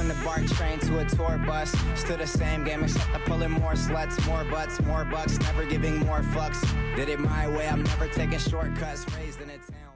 From the BART train to a tour bus. Still the same game, except I'm pulling more sluts, more butts, more bucks. Never giving more fucks. Did it my way, I'm never taking shortcuts. Raised in a town.